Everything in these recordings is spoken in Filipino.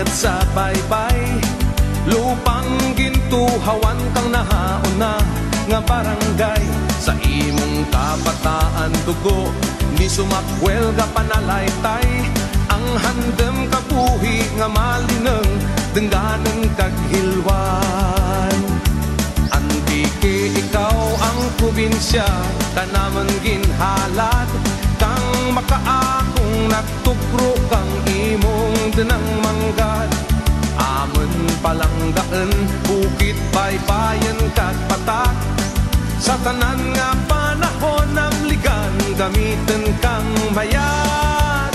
Angat sa baybay Lupang gintuhawan kang nahaon na Nga barangay. Sa imong kabataan dugo Ni sumakwel ga panalaytay Ang handem kabuhi nga malineng Dengganeng kaghilwan Antike ikaw ang probinsya Tanaman ginhalad. Kang makaakong nagtukro Kang imong denang manggad Amon palanggaan Bukit baybayan kag patak. Sa tanan nga panahon ng ligan Gamitin kang bayad.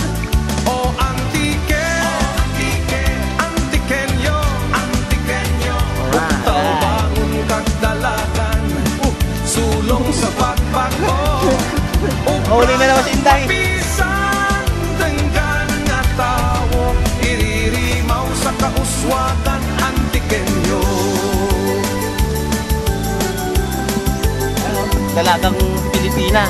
O antike Antikenyo Antikenyo. Buktaw bangon kag dalagan Uh, Sulong sa pagbago Huli na naman si Inday. Kauswagan Antikenyo Dalagang Pilipina.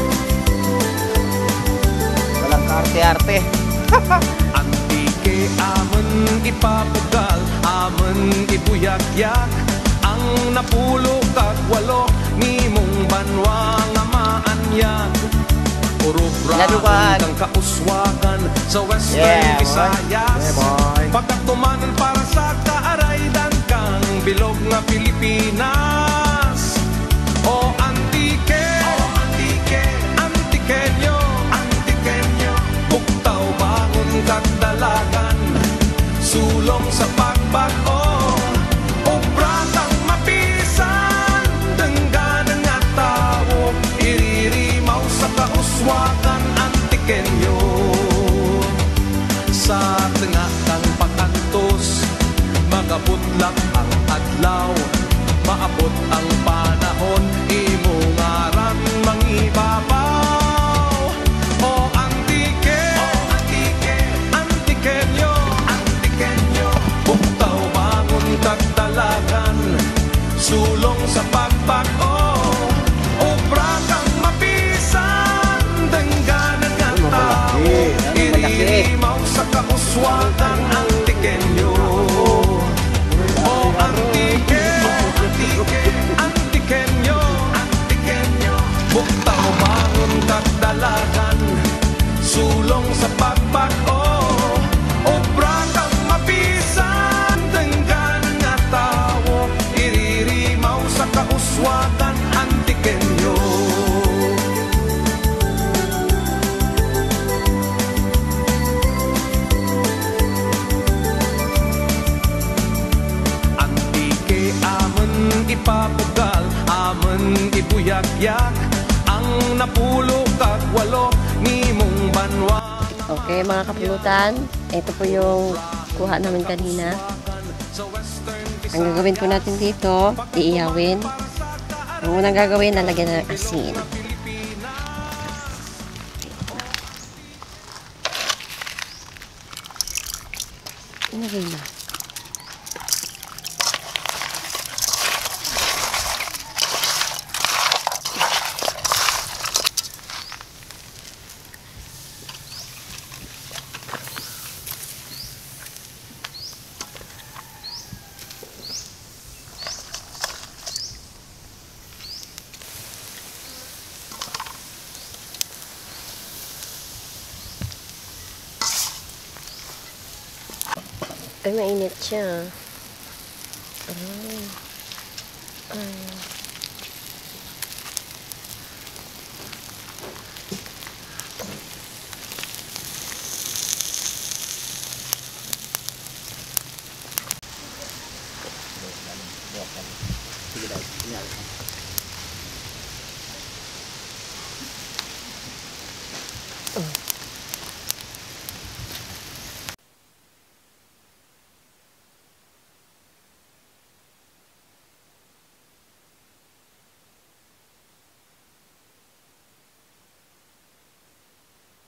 Walang karte-arte. Antike amon ipapugal Amon ibuyagyak Ang napulo kag walo Nimong banwa nga maanyag Puro Ladukan. kang kauswagan Sa Western Yeah. Visayas Yeah. Pagkatumanan para sa kaaraydan Kang bilog nga Pilipinas O antike Antike Antikenyo Antikenyo Buktaw bangon kag dalagan Sulong sa pagbago one. Okay, mga kapulutan, ito po yung kuha namin kanina. Ang gagawin po natin dito, iiyawin. Ang unang gagawin, lalagyan ng asin. Ilagay na. Ay, mainit siya. Ay. Ay.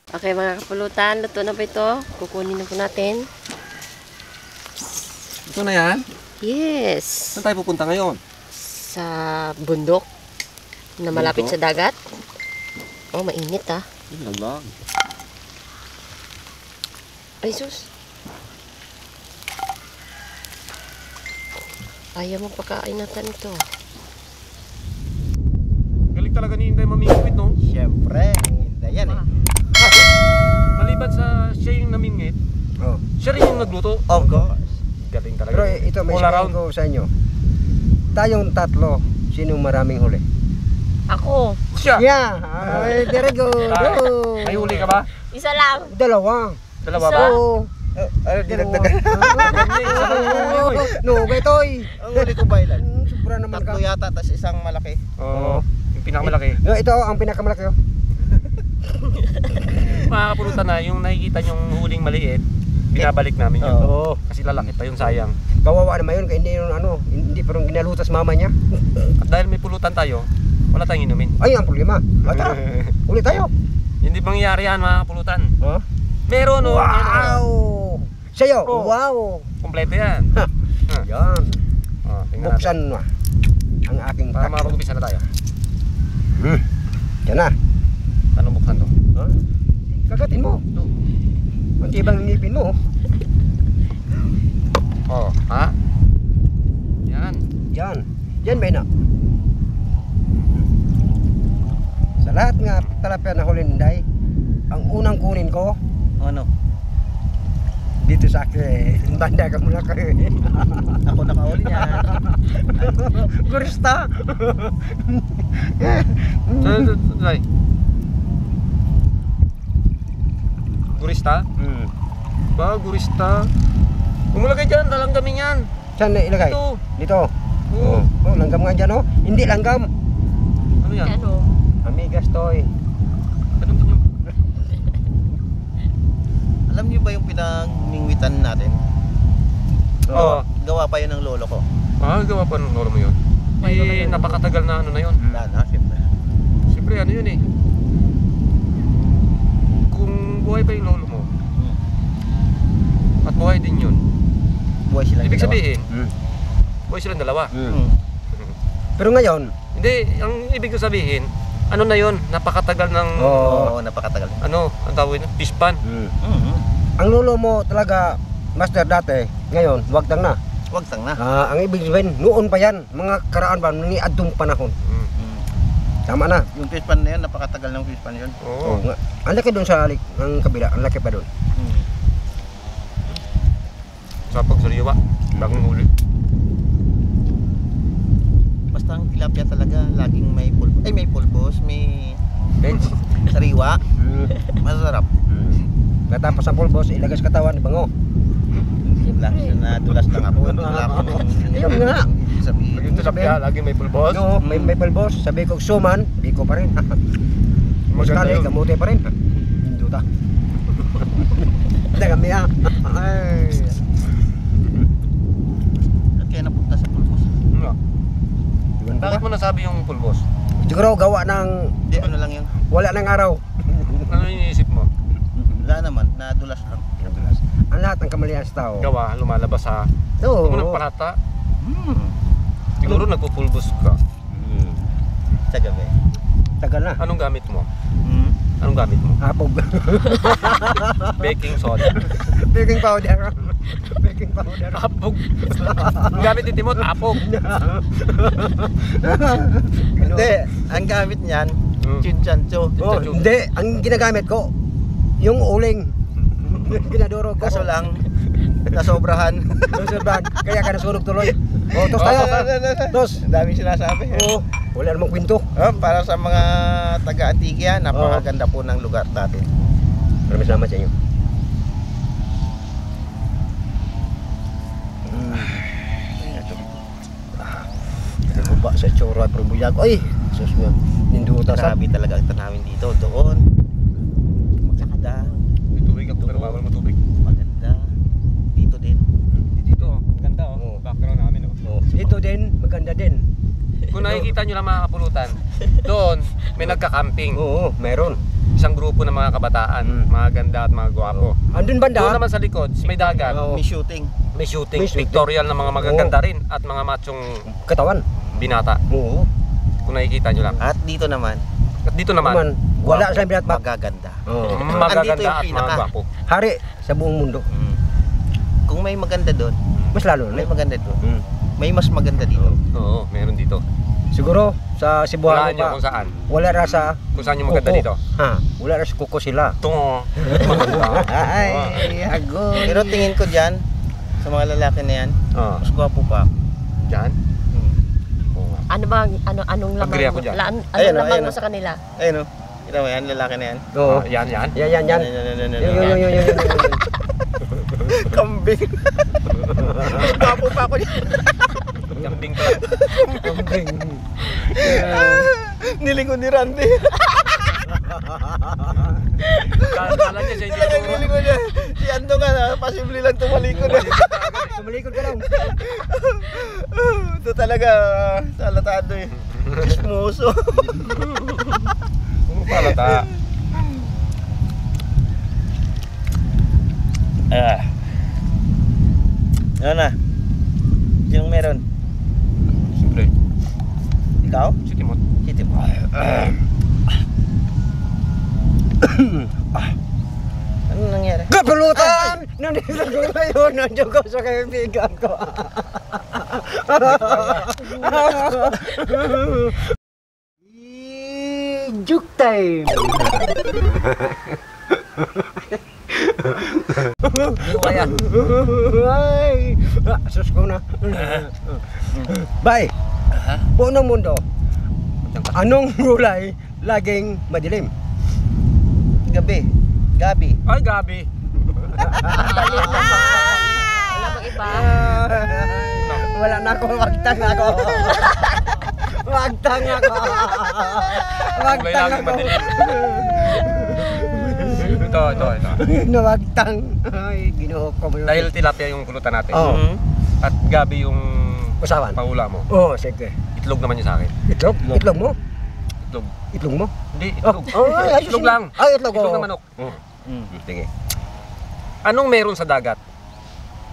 Okay mga kapulutan, luto na po ito. Kukunin na po natin. Ito na yan? Yes! Saan tayo pupunta ngayon? Sa bundok na malapit Bundok? sa dagat. Oh, mainit ah. Lang. Ay, sus. Ayaw mo pagkainatan ito. Galing talaga ni Inday mamingwit, no? Siyempre, hindi yan eh. Maliban sa siya yung namingwit, Oh. Yung nagluto. Of course. Galing talaga. Pero ito, may sabihin ko sa inyo. Tayong tatlo, sinong maraming huli? Ako, Siya! Yeah! Ay, very good! Ah, Oh. May huli ka ba? isa lang. Dalawa. Dalawa Isa. ba? Oo. Ano, Dalawa. dinagdagan? No, gaytoy. Ang huli ko ba ilan? Mm, Sobra naman ka. Tatlo yata, tas isang malaki. Oo. Yung pinakamalaki. No, ito ang pinakamalaki. oh. Na, yung nakikita yung huling maliit, binabalik namin yun. Oo. Kasi lalaki pa yun, sayang. Kawawa naman yun, kaya hindi yun ano, hindi parang ginalutas mama niya. At dahil may pulutan tayo, wala tayong inumin. Ay, ang problema. Ah, tara, ulit tayo. Hindi mangyayari yan mga kapulutan. Huh? Meron no. Wow! Sa'yo, Oh. wow! Kompleto yan. Ah. Yan, Oh, tingnan natin. buksan mo ang aking Para pack. makapag-umpisa na tayo. Hmm. Yan na. Anong buksan to? Huh? Kagatin mo. Ang tibang ng ngipin mo. Oh, ha? Yan. Yan. Yan, Bena. Sa lahat nga talapia na hulinday, ang unang kunin ko, Ano? dito sa akin, banda ka mula kayo. Ako nakauli niya. Gurista! Saan ito? Saan? Gurista? hmm. Ba, gurista? Umulagay dyan, dalang kami yan. Saan na ilagay? Ito. Dito. Oo. Oh, langgam nga dyan, oh. Hindi langgam. Ano yan? Ano? Amigas toy. Ano din yung... Alam niyo ba yung pinagmingwitan natin? Oo. Gawa pa yun ng lolo ko. Ah, gawa pa ng lolo mo yun? Eh, napakatagal na ano na yun. Wala na, siyempre. Siyempre, ano yun eh. Buhay pa yung lolo mo, Hmm. at buhay din yun, Buhay sila. ibig sabihin, Hmm. buhay silang dalawa. Hmm. Pero ngayon, Hindi, ang ibig ko sabihin, ano na yun, napakatagal ng, Oo. Oo, napakatagal. ano, ang tawag yun, fish pan. hmm. Hmm. ang lolo mo talaga, master dati, ngayon, wag tang na. Wag tang na. Ah, ang ibig sabihin, noon pa yan, mga karaan ba, ni adtong panahon. Mm. Hmm. Tama na. Yung fish pan na yun, napakatagal ng fish pan yun. Oo. Oo nga. Ang laki doon sa lik- ang kabila, ang laki pa doon. Hmm. Sa pagsariwa, bagong huli. Basta ang tilapia talaga, laging may pulbos. Ay, may pulbos, may Bench. sariwa. Mm. Masarap. Mm. Katapos ang pulbos, ilagay sa katawan, bango. Lang, na dulas lang ako. Wala akong Ayun nga. sabihin. Pag yung tilapia, lagi may pulbos. No, may, may pulbos, sabi ko, suman, biko pa rin. Maganda yun. kamote pa rin. Hinduta. Kami ah. Ay. At kaya napunta sa pulbos. Ano? Bakit ba? mo nasabi yung pulbos? Siguro gawa ng, Di, ano lang yun. wala ng araw. Ano yung iniisip mo? Wala naman, nadulas. Nadulas. Ang lahat ng kamalian sa tao. Gawa, lumalabas sa Oo. unang palata. Hmm. Siguro nagpupulbos ka. Mm. Sa gabi. Tagal na. Anong gamit mo? Hmm. Anong gamit mo? Hapog. Baking soda. Baking powder. Baking powder. Tapog. Ang gamit ni Timot, tapog. Hindi, ang gamit niyan, Hmm. chinchancho. Oh, hindi. Ang ginagamit ko, yung uling. Ginaduro ko. Kaso lang, nasobrahan. Nasobrahan. Kaya ka nasunog tuloy. Oh, tos tayo. Tos. Ang dami sinasabi. Oh, wala namang kwento. Oh, para sa mga taga-Antigua, napakaganda po ng lugar natin. Maraming salamat sa inyo. Naguba sa tsura buyag. Ay, sus mo. Ninduta sa. Grabe talaga ang tanawin dito. Doon, maganda. May tubig ako, pero bawal mo tubig. Maganda. Dito din. Dito, ganda oh. Background namin Oh, dito din, maganda din. Kung nakikita nyo lang mga kapulutan, doon may nagka-camping. Oo, meron. Isang grupo ng mga kabataan, Mm. mga ganda at mga gwapo. Andun banda. Doon naman sa likod, may dagat, Oo. May shooting. may shooting, May shooting. pictorial ng mga magaganda rin at mga machong Katawan. binata. Oo. Kung nakikita nyo lang. At dito naman, At dito naman, Naman, wala sa binat bak. magaganda. Oo. mm, Andito magaganda at mga pinaka. gwapo. Hari sa buong mundo. Mm. Kung may maganda doon, Mas lalo may na. maganda doon. Mm. May mas maganda dito. Oo, meron dito. Siguro sa Cebuano Wala nyo pa. kung saan. Wala ra sa Kung saan yung maganda Kuko. dito. Ha, wala ra sa kuko sila. Ito oh. Maganda. Ay, agoy. Pero tingin ko dyan, sa mga lalaki na yan, Ah, mas gwapo pa ako. dyan. Hmm. Oo nga. Ano ba, ano, anong lamang Agree ako mo? dyan. La, ano Ayun, oh, lamang ayun, mo oh. sa kanila? Ayun o. Kita mo yan, lalaki na yan. Oo. Ah, yan, yan. Yan, yan, yan. Yan, yan, yan, yan, Yun, yan, yun, yun, yun, yun, yun. Kambing. Gwapo pa ako dyan. Kambing pala. Kambing. Nilingon ni Randy. Kala niya siya hindi Talagang nilingon niya. Si Ando nga na, posible lang tumalikod. Tumalikod ka lang. Ito talaga, salatado eh. Chismoso. Puro pala ta. Ah. Ano na? Yung meron? Siyempre. Ikaw? Si Timot. City mo. ano nangyari? Kapulutan! Nandito ko ngayon, nandiyan ko sa kaibigan ko. Juke time! Hindi ko kaya. Ay! Ah, sus ko na. Bay, buo ng mundo, anong gulay laging madilim? Gabi. Gabi. Ay, Gabi. Wala bang iba? Wala na ako, wagtang ako. Wagtang ako. Wagtang ako. Ito, ito, ito. Nawagtang. Ay, ginoo ko. Dahil tilapia yung pulutan natin. Mhm. At Gabi yung Usawan. paula mo. Oo, oh, sige. Itlog naman yung sa akin. Itlog? Itlog mo? Itlog. Itlog mo? Hindi, Oh, itlog. oh, ay, ayos itlog yun. lang. Ay, itlog. Itlog oo. na manok. Mm. Sige. Anong meron sa dagat?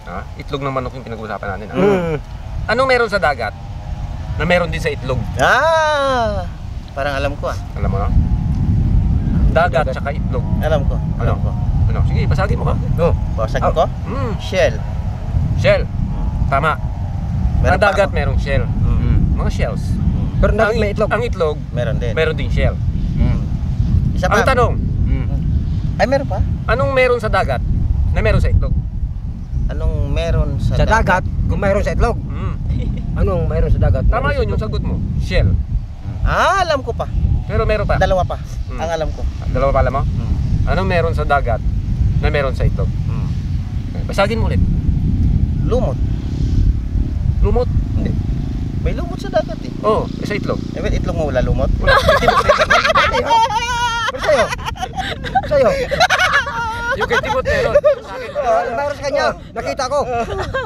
Ha? Itlog ng manok yung pinag-uusapan natin. ah. Mm. Anong meron sa dagat? Na meron din sa itlog. Ah! Parang alam ko ah. Alam mo no? Dagat tsaka itlog. Alam ko. Alam ko. Ano? Sige, pasagi mo ka. Oh. Basagin Ah. ko? Mm. Shell. Shell. Tama. Meron pa dagat merong shell. Mm. Mga shells. Pero ang, may itlog. ang itlog, Meron din. meron ding shell. Mm. Isa pa. Ang tanong, Mm. Ay, meron pa? anong meron sa dagat na meron sa itlog? Anong meron sa, Sa dagat, kung mayroon sa itlog, Mm. anong mayroon sa dagat? Tama yun, sa yung sagot mo. Shell. Ah, alam ko pa. Pero meron pa. Dalawa pa. Mm. Ang alam ko. Dalawa pa alam mo? Mm. Anong meron sa dagat na meron sa itlog? Mm. Basagin mo ulit. Lumot. Lumot. Hindi. May lumot sa dagat eh. Oo, oh, sa itlog. Eh, ba't itlog mo wala lumot? Pero sa'yo? Sa'yo? Yung kay Timot meron. Oh, mayroon sa kanya. Nakita ko.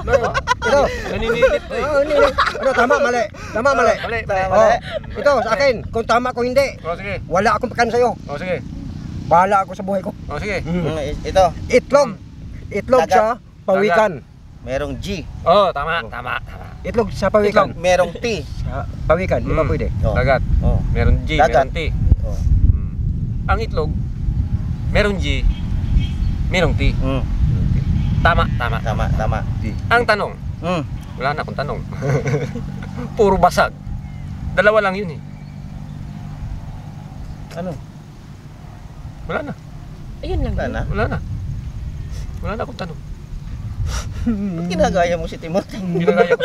Mayroon. Ito. Naninilip to eh. Oh. Ano, tama, mali. Tama, mali. Mali, mali. Oh, ito, sa akin. Kung tama ko hindi, O sige. wala akong pakan sa'yo. O sige. Bahala ako sa buhay ko. O sige. Mm, i- ito, Itlog. Itlog sa pawikan. merong G. Oo, tama, tama, tama. Itlog sa pawikan. Merong T. Sa pawikan, di ba Mm. pwede? Oh. Dagat. Oh. Meron G, Dagat. meron T. Oh. Mm. Ang itlog, meron G, merong T. Mm. Tama, tama. Tama, tama. Ang tanong, Mm. wala na akong tanong. Puro basag. Dalawa lang yun eh. Ano? Wala na. Ayun lang. Wala yun. na? Wala na. Wala na akong tanong. Ba't ginagaya mo si Timothy? Ginagaya ko.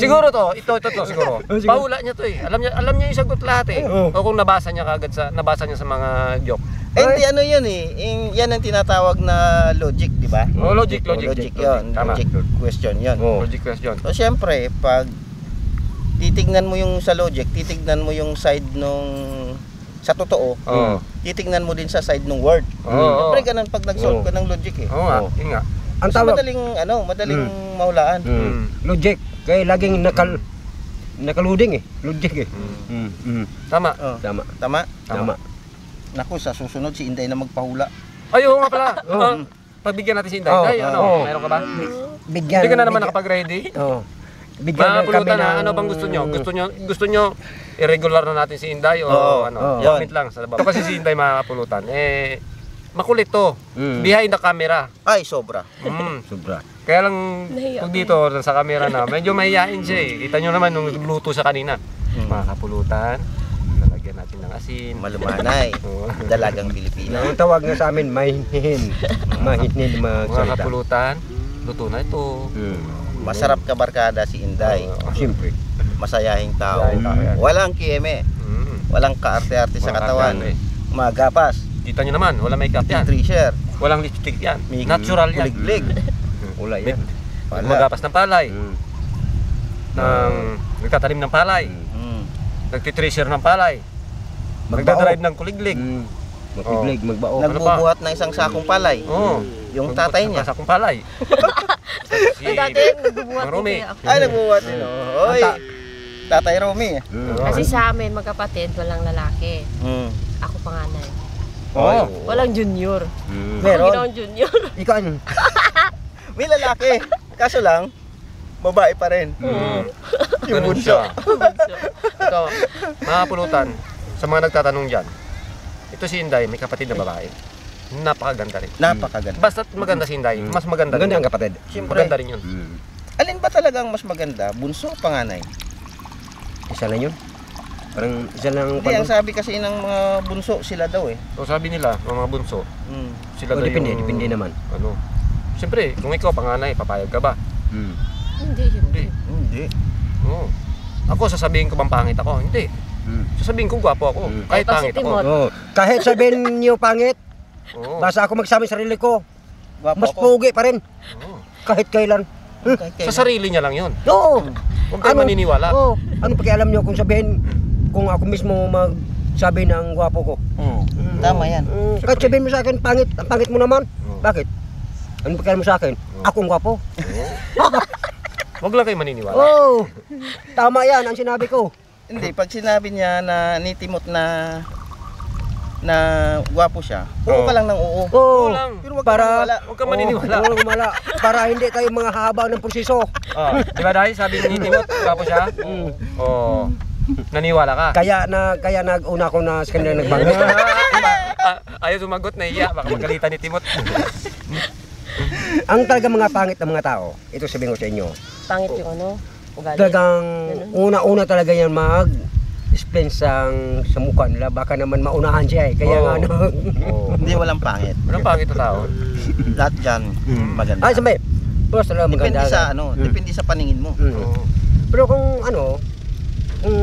siguro to, ito, ito, to, siguro. Oh, siguro. Paula niya to eh. Alam niya, alam niya yung sagot lahat eh. Oo. O kung nabasa niya kagad sa, nabasa niya sa mga joke. Eh, hindi ano yun eh. Yung- yan ang tinatawag na logic, di ba? Oh, logic, logic. Logic yun. Tama. Logic question yun. Oh. Logic question. So, syempre, pag titignan mo yung sa logic, titignan mo yung side nung sa totoo, Oo. titignan mo din sa side ng word. Oo, oo. Siyempre, ganun pag nag-solve ka ng logic eh. Oo nga, Oo. yun nga. Ang tawag, madaling, ano, madaling mahulaan. Mm. Logic. Kaya laging nakal nakaluding eh. Logic eh. Mm. Mm. Tama. Oh, Tama. tama? Tama. Naku, sa susunod si Inday na magpahula. Ay, oo nga pala. Oo. Ah, pagbigyan natin si Inday. Oo, Ay, ano, oo. meron ka ba? Bigyan. Hindi ka na naman nakapag-ready. Oo. Bigyan Mga na kami pulutan ng... na, ano bang gusto nyo? Gusto nyo, gusto nyo irregular na natin si Inday o Oo, ano? oo. Comment lang sa baba. Ito kasi si Inday mga pulutan. Eh, makulit to. Mm. Behind the camera. Ay, sobra. Mm. Sobra. Kaya lang, Nahiya pag ako dito, sa camera na, medyo mahihain siya eh. Kita nyo naman nung nagluto siya kanina. Mm. Mga kapulutan, lalagyan natin ng asin. Malumanay. Oo. Dalagang Pilipina. Ang tawag nga sa amin, mahinhin. Mahinhin Mga magsalita. kapulutan, luto na ito. Mm. Masarap ka barkada si Inday. Oh, siyempre. Masayahing tao. Walang kieme. Mm. Walang kaarte-arte sa katawan. Magapas. Kita nyo naman, wala makeup yan. Nutrition. Walang lipstick yan. May Natural yan. Kuliglig. Wala May- yan. Wala. Magapas ng palay. Mm. Ng, nagtatanim ng palay. Mm. Nagtitreasure ng palay. Magbao. Nagdadrive ng kuliglig. Mm. Magpiglig, magbao. Nag- Nagbubuhat ng isang sakong palay. Oo. Yung tatay niya. Sa akong palay. si, Ay, dati, nagbubuhat Mang Rumi. din ako. Ay, nagbubuhat din. oh. Oy. Tatay Romy. Mm. Kasi sa amin, magkapatid, walang lalaki. Mm. Ako panganay. Oo. Walang junior. Mm. Meron. Ginawang junior. Ikaw ano? May lalaki. Kaso lang, babae pa rin. Mm. Yung Ganun bunso. siya. Ito, mga pulutan, sa mga nagtatanong dyan, ito si Inday, may kapatid na babae. Napakaganda rin. Napakaganda. Basta't maganda si Inday, mas maganda Maganda rin. ang kapatid. Siyempre. Maganda rin yun. Mm. Alin ba talagang mas maganda? Bunso o panganay? Isa lang yun. Parang isa lang. Hindi, ang sabi kasi ng mga bunso, sila daw eh. So sabi nila, ng mga bunso, Mm. sila Oh, daw depende, yung, depende naman. Ano, Siyempre, kung ikaw panganay, papayag ka ba? Mm. Hindi, Hindi. Hindi. Oo. Ako, sasabihin ko bang pangit ako? Hindi. Mm. Sasabihin ko gwapo ako. Mm. Kahit Eh, pangit ako. Oh, kahit sabihin niyo pangit, Oo. basta ako magsabi sa sarili ko, Gwapo mas ako. pogi pa rin. Oo. Kahit kailan. Kahit kailan. Sa sarili niya lang yun. Oo. Huwag kayo Ano? maniniwala. Oo. Ano pakialam niyo kung sabihin, kung ako mismo magsabi ng gwapo ko. Mm. Tama yan. Mm, kahit sabihin mo sa akin, pangit, ang pangit mo naman. Oo. Bakit? Ano pakialam mo sa akin? Akong gwapo. Huwag lang kayo maniniwala. Oo. Tama yan, ang sinabi ko. Hindi, pag sinabi niya na ni Timot na na gwapo siya, oo ka lang ng oo. Oo. Lang. Pero wag ka Para. Huwag ka maniniwala. Oo, huwag maniwala. Para hindi tayo mga haba ng proseso. Oh, di ba dahil sabi ni Timot, gwapo siya? Mm. Oo. Naniwala ka? Kaya na kaya nag-una ko na sa kanila nagbanggit. Ah, Ayaw sumagot na iya, baka magalitan ni Timot. ang talaga mga pangit na mga tao, ito sabihin ko sa inyo, Pangit yung ano, ugali. talagang una-una talaga yan mag explain sa, sa mukha nila, baka naman maunahan siya eh. Kaya Oo. nga ano. Oo. Hindi, walang pangit. Walang pangit na tao. Lahat dyan, maganda. Ay, sabi, pero talaga depende maganda. sa ano, Mm. depende sa paningin mo. Mm. Oo. Pero kung ano, kung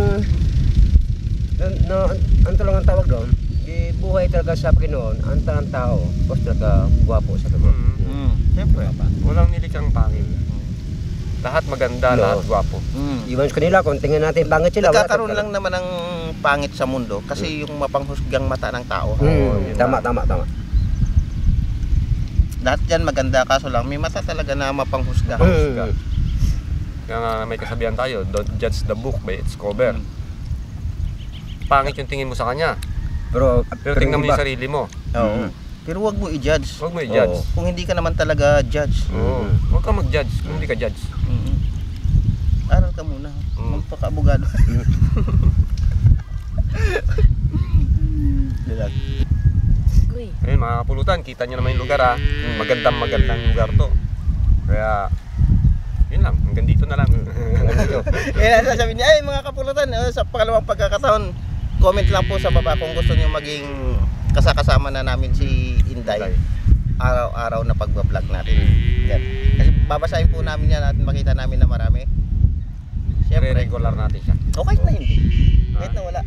na, na ang talagang tawag doon, di buhay talaga sa Panginoon, ang talagang tao, boss talaga gwapo sa lugar. Mm. Mm. Siyempre. Walang nilikang pangit. Lahat maganda, No. lahat gwapo. Mm. Iwan kanila, kung tingnan natin pangit sila. Nagkakaroon lang naman ng pangit sa mundo kasi yung mapanghusgang mata ng tao. Hmm, yun tama, tama, tama. Lahat dyan maganda kaso lang may mata talaga na mapanghusga. Hmm. Kaya nga may kasabihan tayo, don't judge the book by its cover. Mm. Pangit yung tingin mo sa kanya, Pero, pero tingnan mo yung sarili mo. Oo. Mm. Pero wag mo i-judge. Huwag mo i-judge. Oo. Kung hindi ka naman talaga judge. Oo. Huwag ka mag-judge kung hindi ka judge. Mm. Aral ka muna. Mm. Magpaka-abogado. Dilag. Uy, Ayun mga kapulutan, kita nyo naman yung lugar ha. Magandang magandang lugar to. Kaya, yun lang, hanggang dito na lang. Kaya sasabihin niya, ay mga kapulutan, eh, sa pangalawang pagkakataon, comment lang po sa baba kung gusto niyo maging kasakasama na namin si Inday. Araw-araw na pagbablog natin. Yan. Kasi babasahin po namin yan at makita namin na marami. Siyempre, regular natin siya. okay na hindi. Kahit na wala.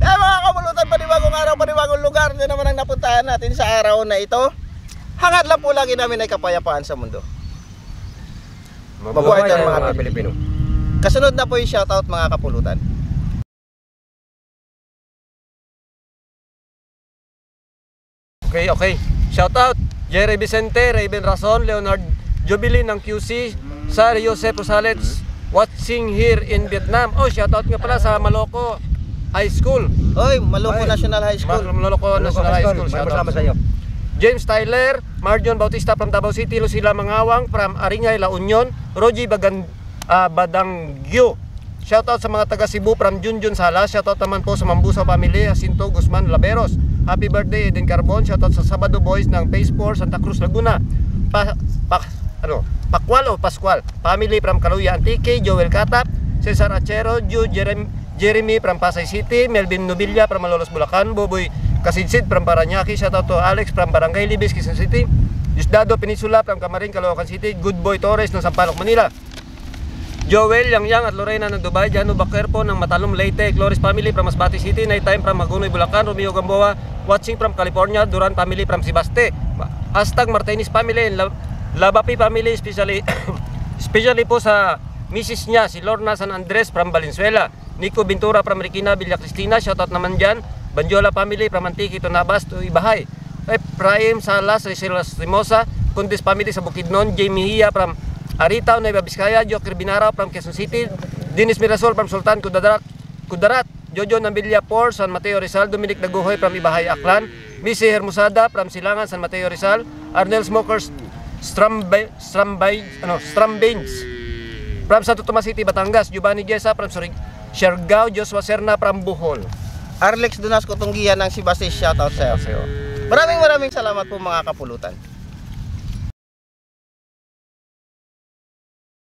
eh mga kapulutan, panibagong araw, panibagong lugar na naman ang napuntahan natin sa araw na ito. Hangat lang po lagi namin ay kapayapaan sa mundo. Mabuhay tayo, mga Pilipino. Kasunod na po yung shoutout mga kapulutan. Okay, okay. Shout out Jerry Vicente, Raven Rason, Leonard Jubilin ng QC, Sir Joseph Rosales watching here in Vietnam. Oh, shout out nga pala sa Maloko High School. Oy, Maloko Ay. National High School. Maloko National High School. Shout out. Sa iyo. James Tyler, Marjon Bautista from Davao City, Lucila Mangawang from Aringay, La Union, Roji Bagan, ah, Badangyo, Shoutout sa mga taga Cebu from Junjun Salas. Shoutout naman po sa Mambusa Family, Jacinto Guzman Laberos. Happy birthday Eden Carbon. Shoutout sa Sabado Boys ng Phase 4 Santa Cruz Laguna. Pa, pa, ano, Pakwal o Pascual. Family from Caluya Antique, Joel Katap, Cesar Achero, Ju Jerem, Jeremy from Pasay City, Melvin Nubilla from Malolos Bulacan, Boboy Kasidsid from Paranaque, shoutout to Alex from Barangay Libis, Quezon City, Diosdado Peninsula from Camarin, Caloocan City, Good Boy Torres ng Sampaloc, Manila. Joel, Yang Yang at Lorena ng Dubai, Jano Bakerpo ng Matalom Leyte, Glorious Family from Masbate City, Night Time from Magunoy, Bulacan, Romeo Gamboa, watching from California, Duran Family from Sibaste, hashtag Martinez Family, La- Labapi Family, especially, especially po sa Mrs. niya, si Lorna San Andres from Valenzuela, Nico Ventura from Marikina, Villa Cristina, shoutout naman dyan, Banjola Family from Antique, Tonabas, to Ibahay, Efraim Salas, Risilas Rimosa, Kuntis Family sa Bukidnon, Jamie Hia from Arita, Nueva Vizcaya, Joker Binara from Quezon City, Dennis Mirasol from Sultan Kudarat, Kudarat, Jojo Nambilla Por, San Mateo Rizal, Dominic Naguhoy from Ibahay Aklan, Missy Hermosada from Silangan, San Mateo Rizal, Arnel Smokers, Strambay, Strambay, ano, Strambains, from Santo Tomas City, Batangas, Giovanni Jessa from Surig, Siargao, Joshua Serna from Bohol. Arlex Dunasco Tunggian ng Sibasi, shoutout sa'yo. Maraming maraming salamat po mga kapulutan.